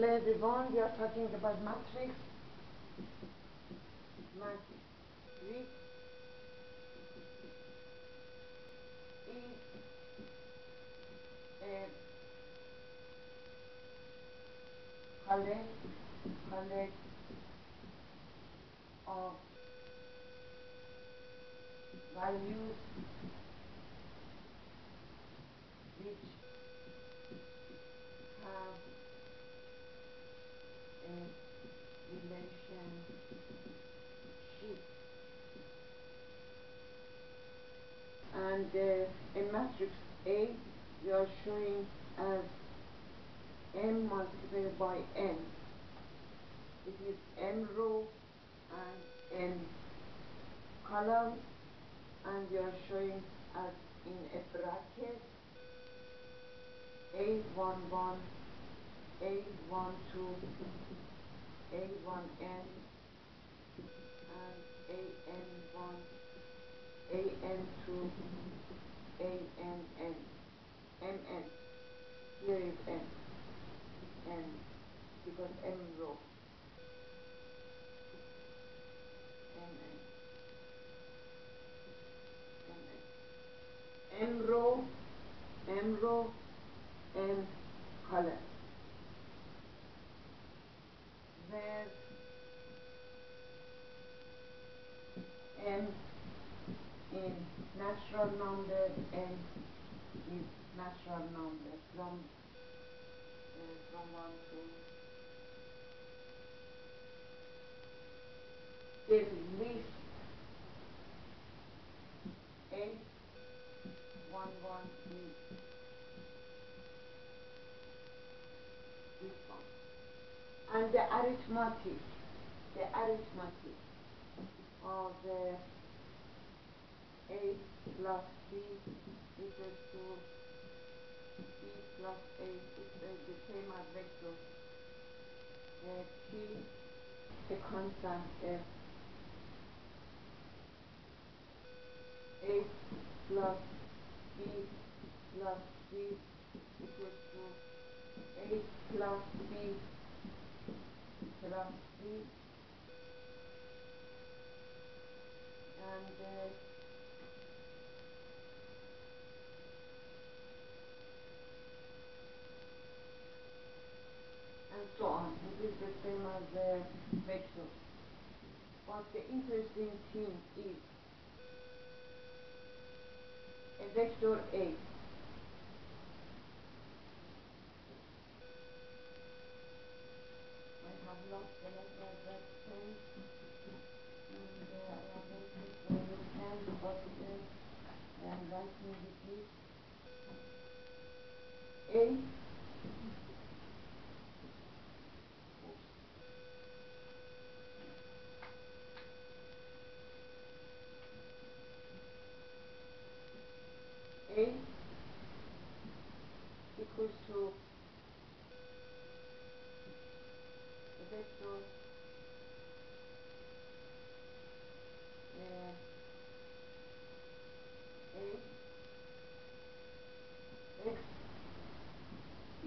Hello everyone, we are talking about matrix. Matrix is a collect, collect of values which have a relationship. And uh, in matrix A, we are showing as m multiplied by n. It is m row and n column, and we are showing as in a bracket A11, A12, A1n, and AN1, AN2, ANN, MN. Here is N, N, because M row. MN. M row, M row, and column. Where n in natural number n is natural number from uh, from one to the least a one one is this one. And the arithmetic the arithmetic of the a plus b equals to b plus a is the, the same as vector. Uh, t, the constant f, a plus b plus c equals to a plus b plus c and uh, on. It is the same as the vector. But the interesting thing is a vector A I have that and uh, I have not used the new pen but I am writing with. A A equals to the vector uh, A x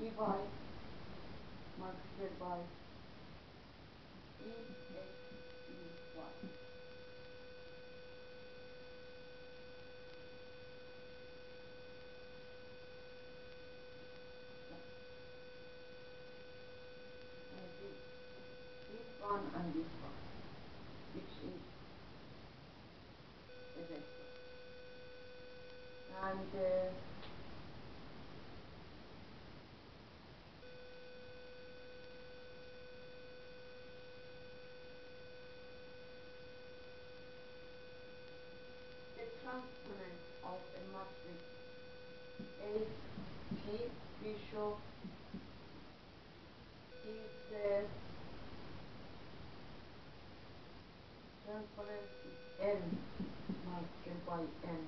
e y multiplied by e x e y. And this, this one and this one, which is a vector. And uh, the transponent of a matrix A P we show is the transponent is n multiplied by n.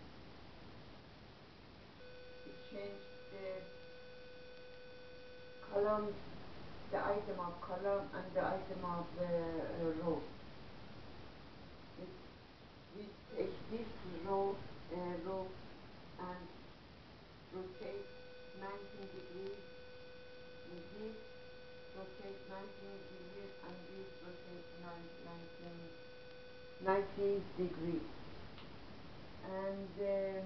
We change the columns, the item of column and the item of uh, row. We take this row, uh, row and rotate 90 degrees in this rotate 19 degrees and this rotate 19, 90 degrees. And uh,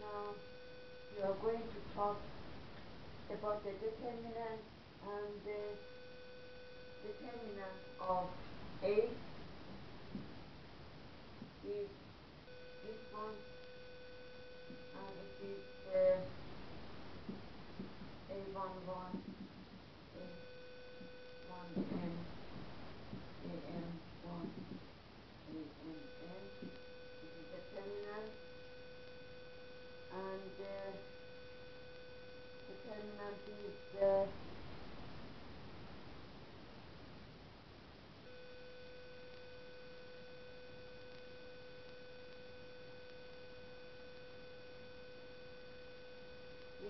now we are going to talk about the determinant and the determinant of A. Is this one and it is uh, A11 A1N AM1 AMN this is determinant and uh, determinant uh,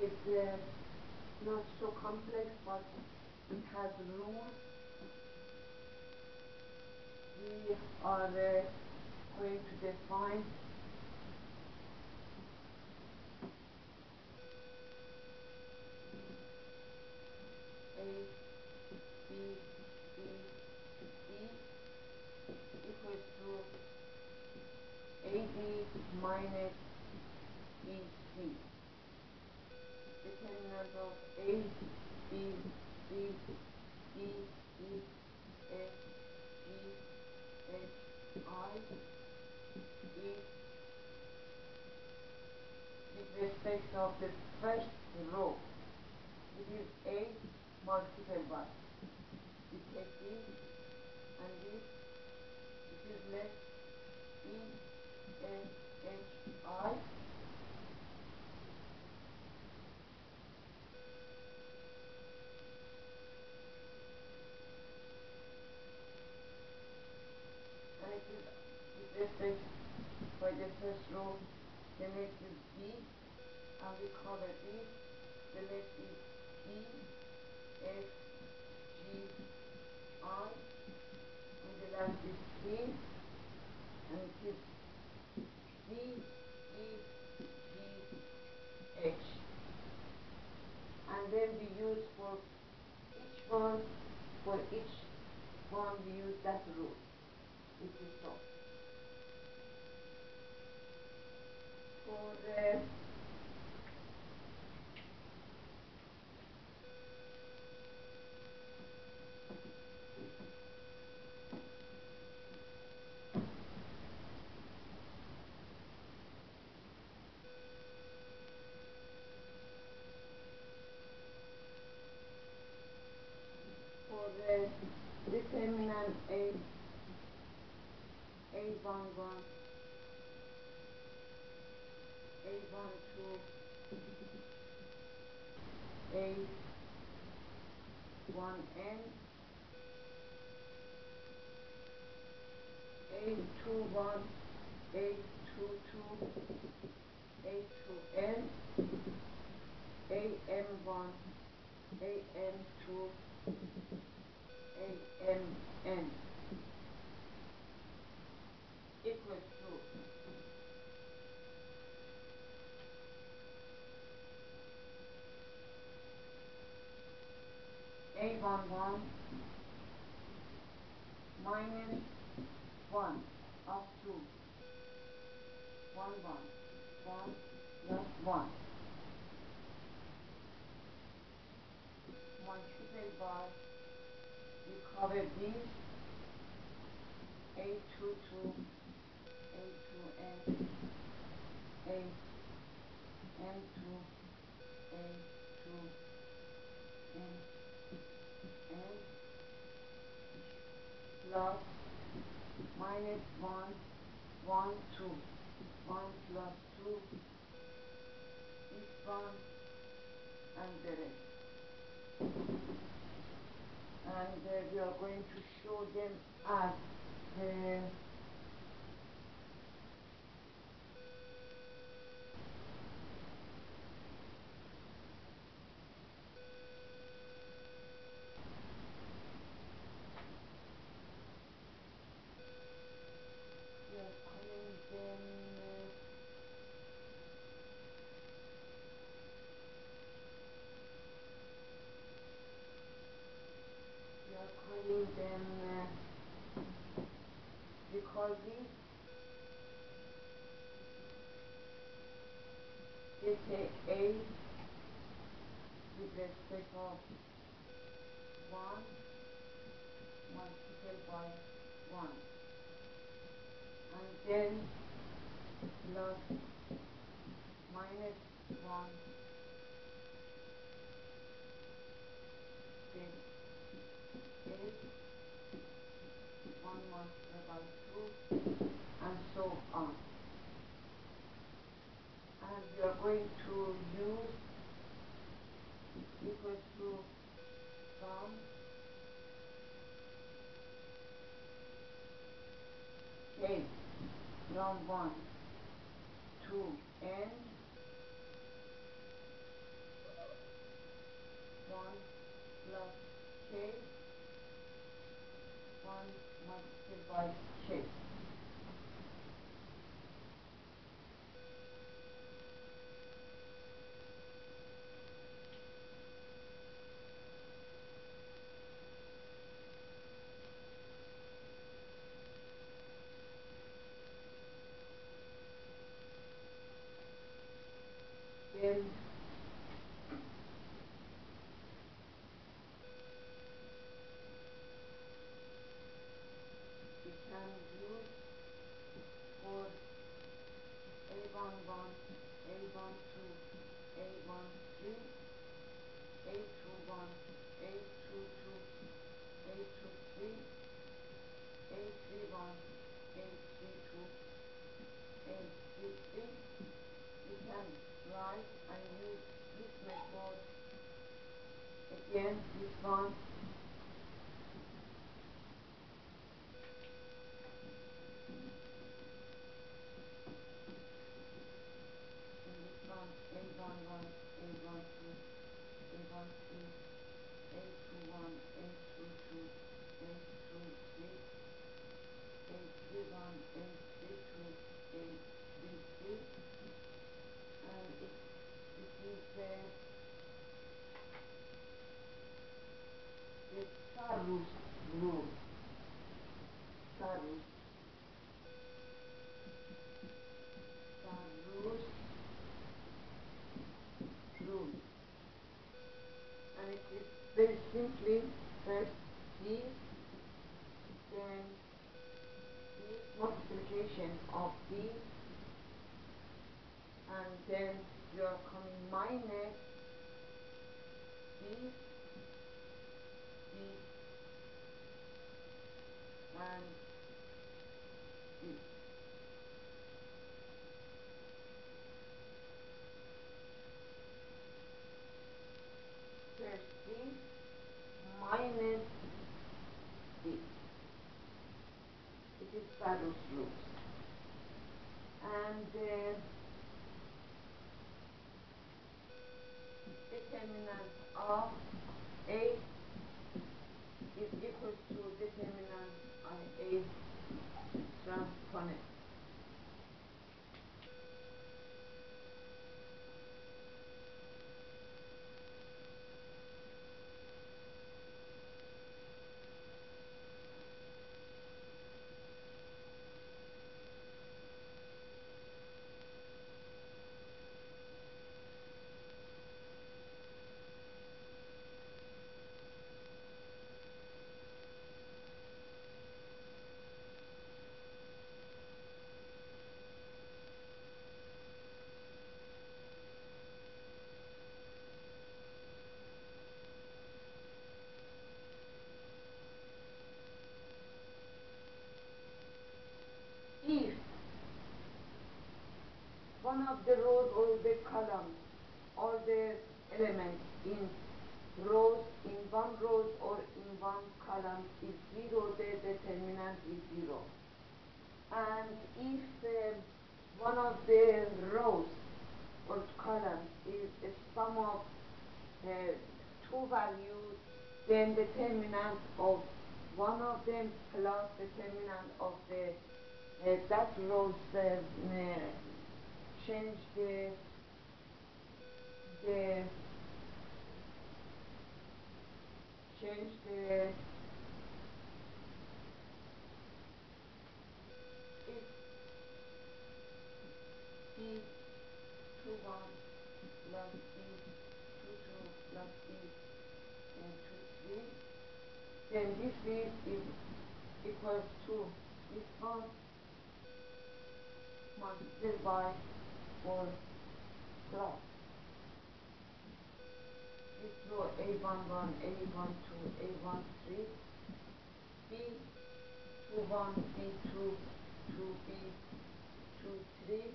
is uh, not so complex but it has rules we are uh, going to define A, B, C, D equals to AD minus BC. Determinant of A, B, C, D, E, F, G, H, I is with respect of the first row. It is A multiple by. We take this and this, it is left E, F, H, I. And it is with respect by the first row, the left is B, and we cover this, the left is E, F, G, I, and the last is C, and it is D, E, G, H. And then we use for each one, for each one we use that rule. It is so. For uh, for the determinant A, A11, A12, A1N, A21, A22, A2N, AM1, AM2, AMN equals upon 1 minus 1 of 2. 1, 1. 1 plus 1. Multiplied you recover this, 8, 2, 2, A 2, and 8, and 2, 8. Plus minus 1, 1, 2, 1 plus 2, this one, and the rest and uh, we are going to show them as uh, then uh, we call this we take A with respect of 1 multiplied by 1 and then plus minus 1 then 8 1 multiplied by 2 and so on. And we are going to use equals to sum k from 1 to n 1 plus k 1 multiplied by k then we can use for A11, A12, A13, A21, A22, A23, A31, A32, A33, we can write and use this method again this one in this one A11, A12, A13, A21, A22, A23, A31, A32, A33 and it, it is uh, the Sarrus. Sarrus. Sarrus rule. And it is very simply first this, then this multiplication of these and then you are coming minus this, this, and this. First this minus this. It is Saddle's rule. And uh, determinant of A is equal to determinant of A transponent. If one of the rows or the columns or the elements in rows in one row or in one column is zero, the determinant is zero. And if um, one of the rows or columns is a sum of uh, two values, then the determinant of one of them plus determinant of the uh, that rows uh, uh, change the the change the if e two one plus e two two plus e and two three then this lead is equals to this one multiplied by four plus row A11, A12, A13, B21, B2, 2B, 23,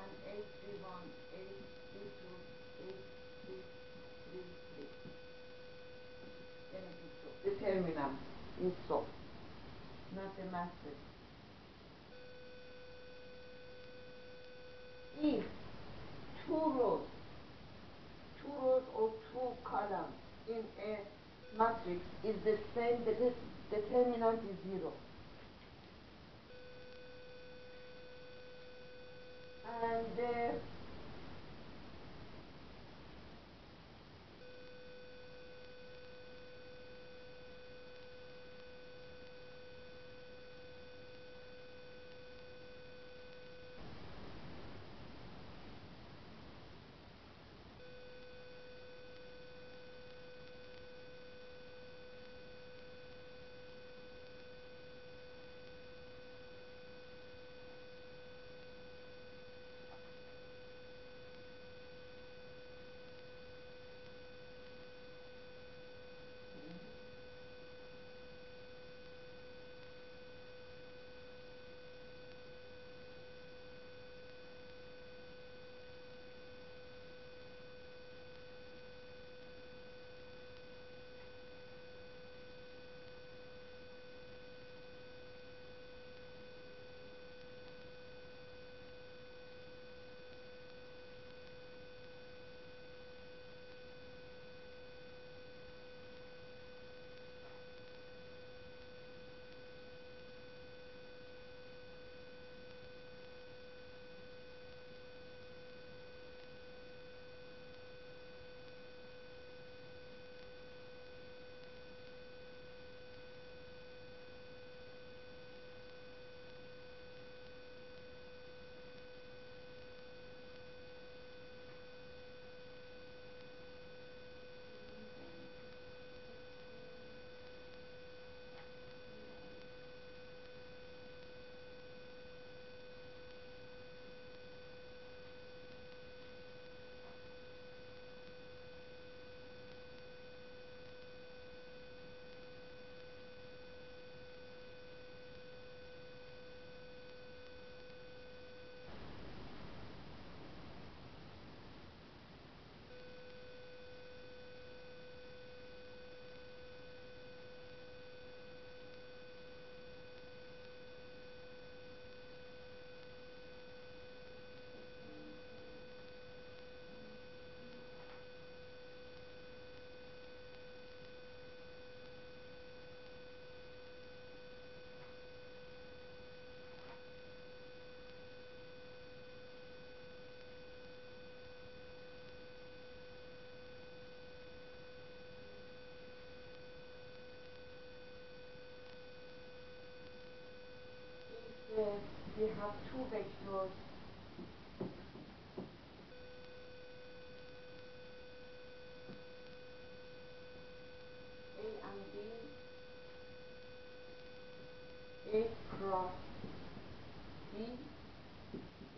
and A31, A32, A33. Demek ki. Determinant in sol. Not the matrix. If two rows two rows or two columns in a matrix is the same, the det- determinant is zero. And uh,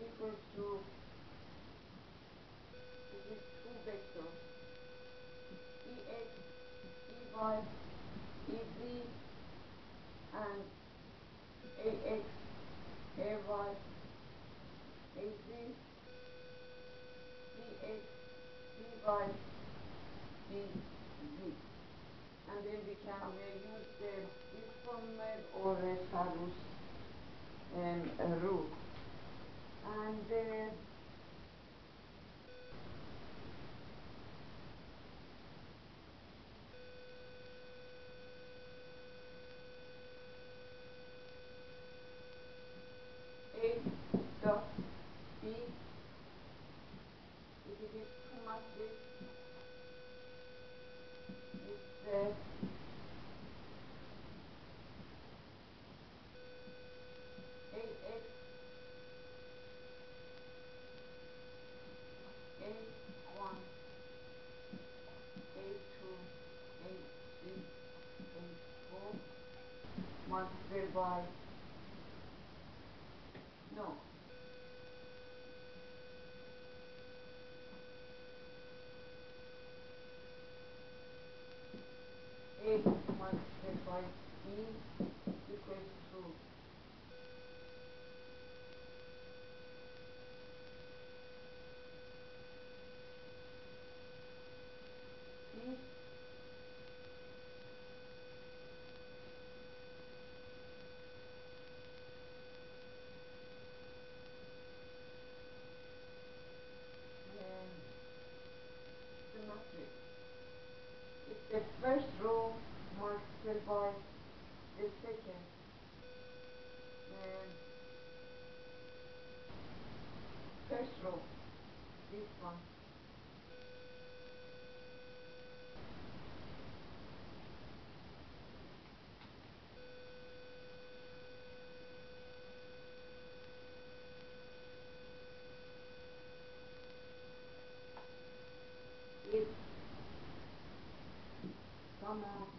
equals to this is two vectors EX, EY, EZ and AX, AY, AZ, BZ. And then we can uh, use the Wilson or uh, Salus um, rule. And Tamam.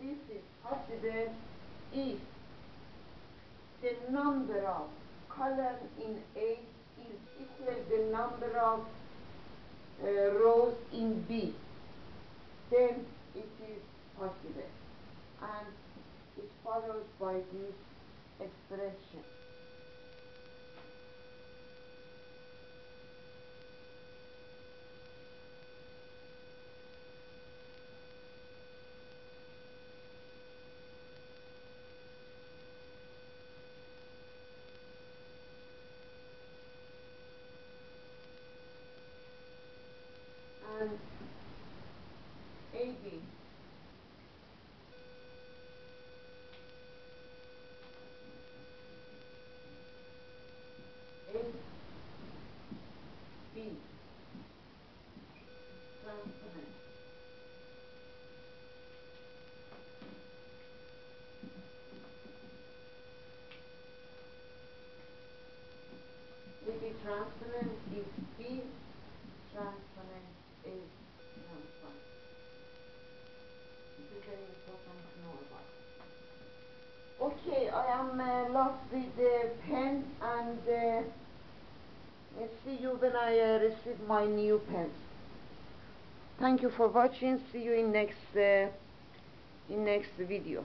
This is the if the number of columns in A is equal to the number of uh, rows in B. Then it is possible. And it follows by this expression. is my new pen. thank you for watching see you in next uh, in next video